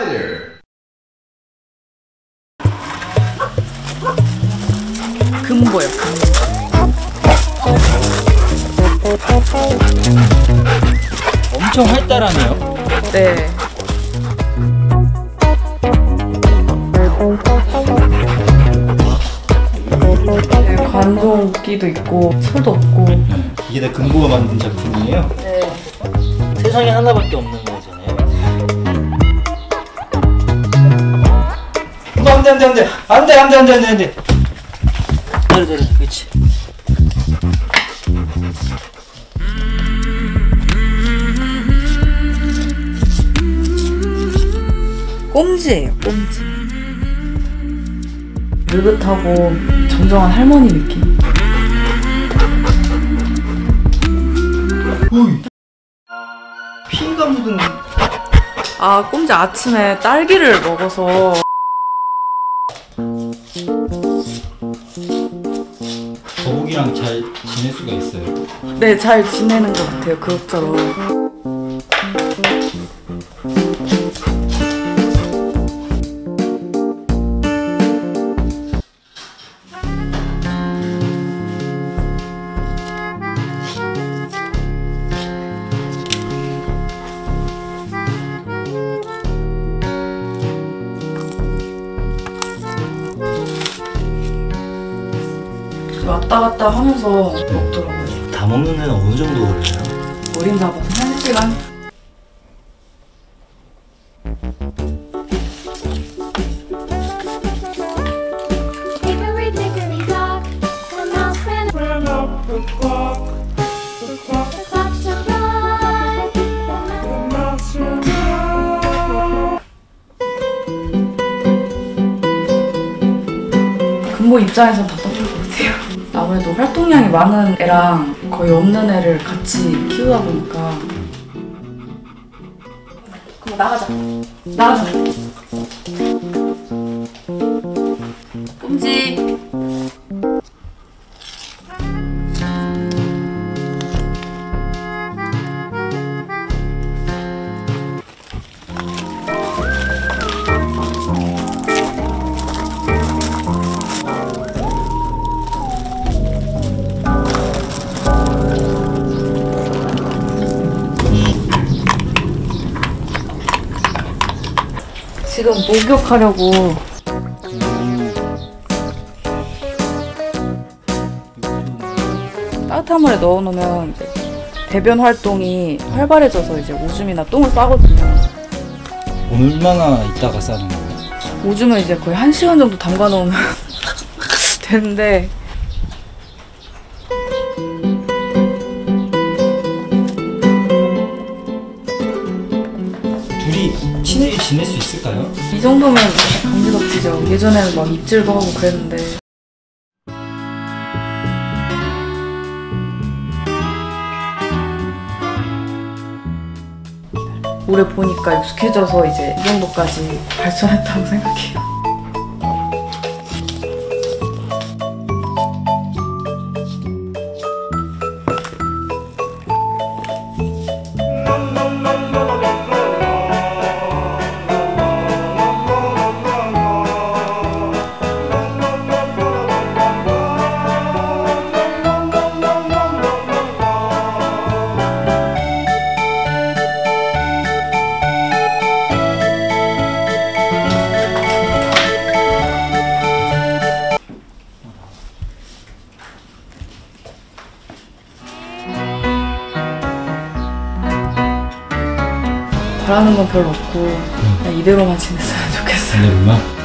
Hi there. 금보요. 엄청 활달하네요. 네. 네, 관종기도 있고 철도 없고 이게 다 금고가 만든 작품이에요. 네. 세상에 하나밖에 없는 안돼 안돼 안돼 안돼 안돼 안돼 안돼 안돼. 내려 내려 그렇지. 꼼지예요 꼼지 느긋하고 정정한 할머니 느낌 피가 묻은 아 꼼지 아침에 딸기를 먹어서 거북이랑 잘 지낼 수가 있어요. 네 잘 지내는 것 같아요 그럭저럭 왔다 갔다 하면서 먹더라고요. 다 먹는 데는 어느 정도 걸려요? 어린 밥은 뭐 한 시간? 부모 입장에서 다 아무래도 활동량이 많은 애랑 거의 없는 애를 같이 키우다 보니까. 그럼 나가자. 나가자. 꼼지. 지금 목욕하려고 따뜻한 물에 넣어놓으면 이제 배변 활동이 활발해져서 이제 오줌이나 똥을 싸거든요. 얼마나 있다가 싸는 거예요? 오줌은 이제 거의 한 시간 정도 담가 놓으면 되는데 친하게 지낼 수 있을까요? 이 정도면 감지덕지죠. 예전에는 막 입질도 하고 그랬는데 오래 보니까 익숙해져서 이제 이 정도까지 발전했다고 생각해요. 바라는 건 별로 없고 그냥 이대로만 지냈으면 좋겠어요. 얼마?